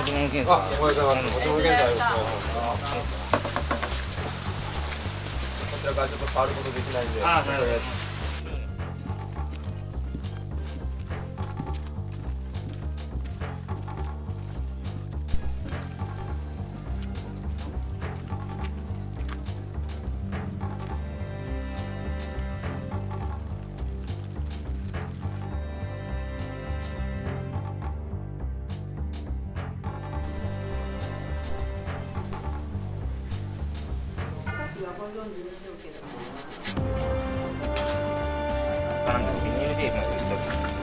持ち物検査あ、おはようございます。持ち物検査です。こちらからちょっと触ることできないんで。あなるほどなんかビニールテープの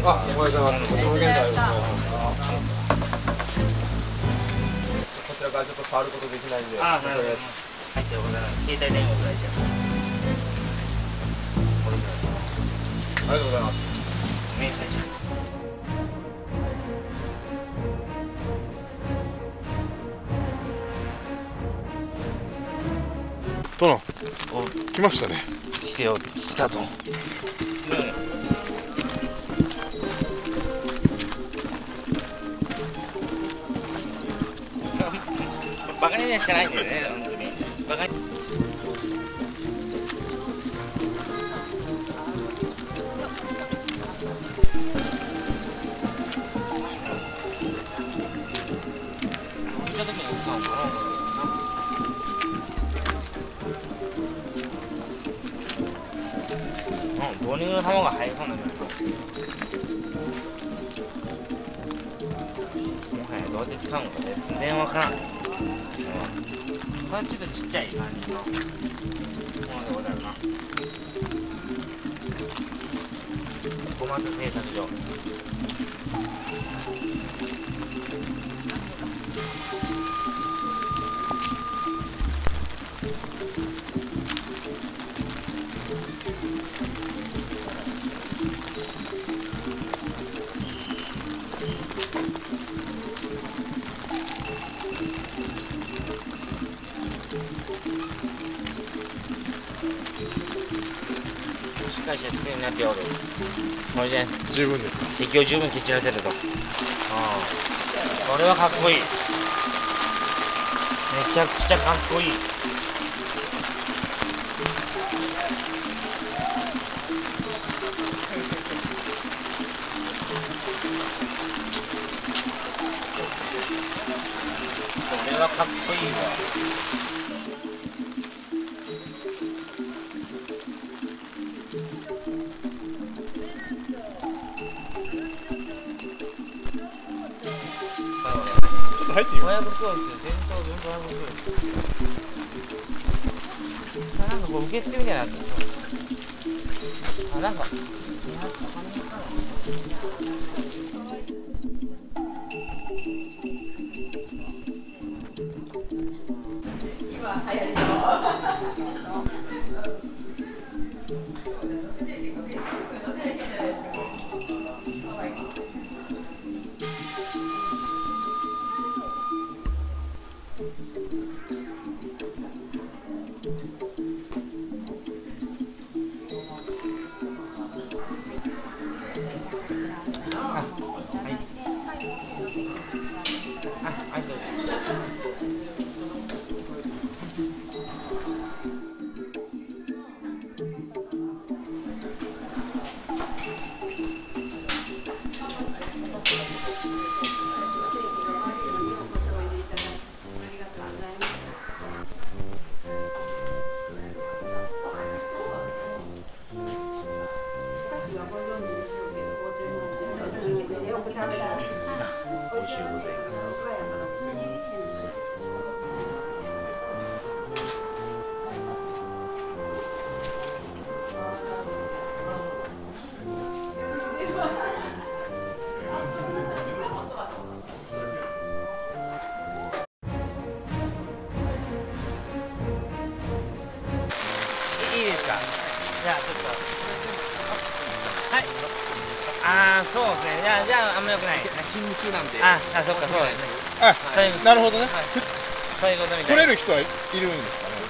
持ち物検査あ、おはようございます。こちらからちょっと触ることできないんで。あなるほど入ってございます携帯電話ぐらいじゃこれぐらいありがとうございます。明細じゃ殿お来ましたね来てよ来たとバカにはしてないんだよね本当に。バカに。うん、ボーリングの球が入りそうなんだけどもはやどうやって使うのか全然わからん、う、これはちょっとちっちゃい感じの。ものでございます小松製作所しっかりした作りになっておる。これで十分ですか。敵を十分蹴散らせると。うん。これはかっこいい。めちゃくちゃかっこいい。これはかっこいいわ入ってみよう。500クロス伝統文化500クロスなんかこう受付みたいなのああなんか今流行りの我用的是美国的，用的是腾讯的，そうですね。じゃあじゃああんまよくない。勤務中なんで。ああそっかそうですね。あそうい。うなるほどね。そういうことみたい。な取れる人はいるんですかね。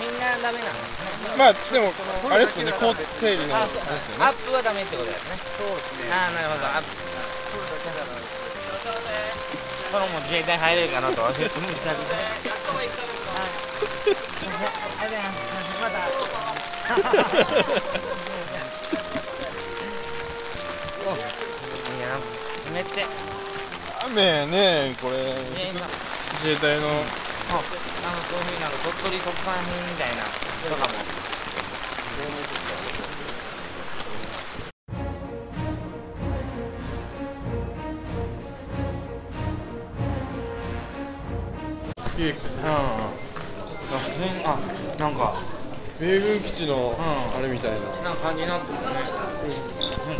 みんなダメなんですね。まあでもあれですよね。コード整理のああれですよね。アップはダメってことですね。そうですね。ああなるほど。アップ。そのも自衛隊入れるかなと。はちょっと無理だけどあありがとうございます。まためっちゃ雨ねこれ。ね今。自衛隊の。ああのそういうなんか鳥取特産品みたいな。とかも。うんあなんか。米軍基地のん。あれみたいな。なんか感じになってるね。なん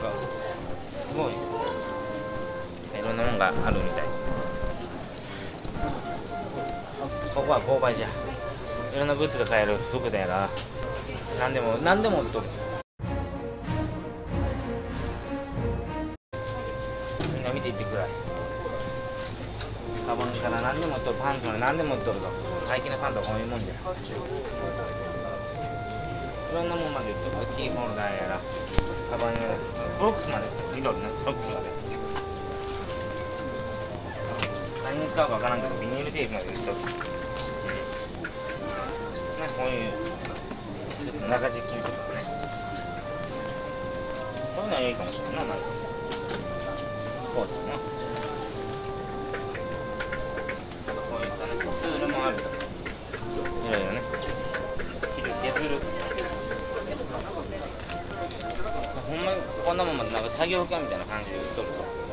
かすごいいろんなもんがあるみたい。ここは購買じゃ。いろんなグッズが買える服だよな。何でも何でも売っとる。みんな見ていってくらいカバンから何でも売っとる。パンツまで何でも売っとるぞ。最近のパンツはこういうもんじゃ。いろんなもんまで売っとる。キーホルダーやら。カバンやら。ブロックスまで。いろいろね。ブロックスまで。何に使うかわからんけどビニールテープまで売っとるねこういうちょっと中敷きとかねこういうのはいいかもしれないななんかこうですねこういったねツールもあるいろいろね切る削るほんまにこんなもんまでなんか作業家みたいな感じで売っとると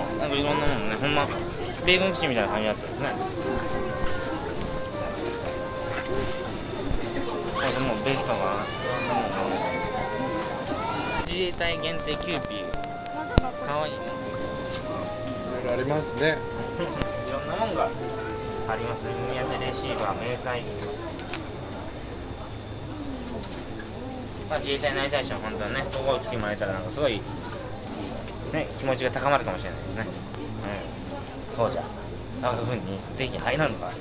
まなんかいろんなもんねほんま米軍基地みたいな感じになってるんですね。これもうベストがいろんなもんが自衛隊限定キューピー。かわいい。ねいろいろありますね。いろんなもんがありますね。宮手レシーバー迷彩まあ自衛隊になりたい人は本当はねここ来てもらえたらなんかすごいね気持ちが高まるかもしれないですね。うん。そうじゃ。ああいうふうにぜひ入らんのか。って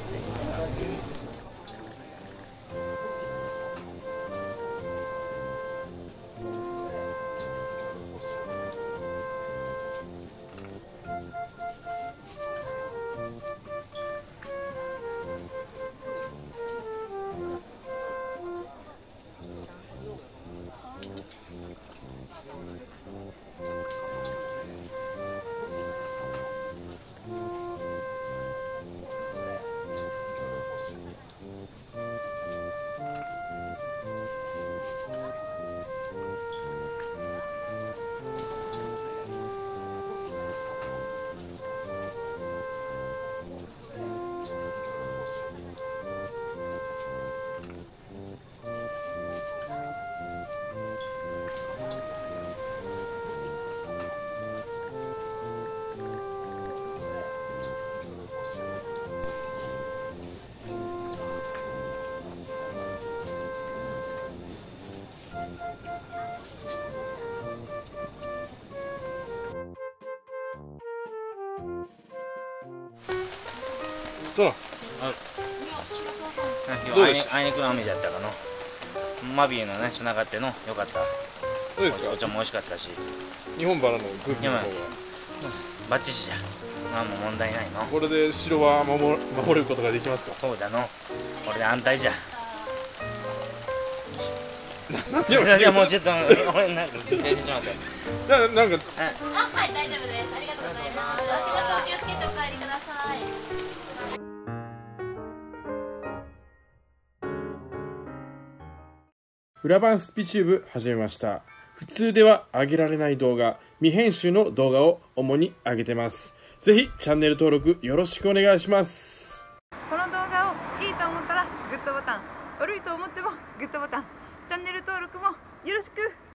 そう。今日どうでしあいにくの雨じゃったかの。マビエのねつながってのよかった。どうですか？お茶も美味しかったし。日本バラの軍備の方は？バッチシじゃ何も問題ないの。これで城は守守ることができますか？そうだの。これで安泰じゃいやもうちょっと俺なんか出てしまったななんかあ、はい、大丈夫です。ありがとうございます。お仕事お気をつけてお帰り裏番スピチューブ始めました。普通では上げられない動画未編集の動画を主に上げてます。ぜひチャンネル登録よろしくお願いします。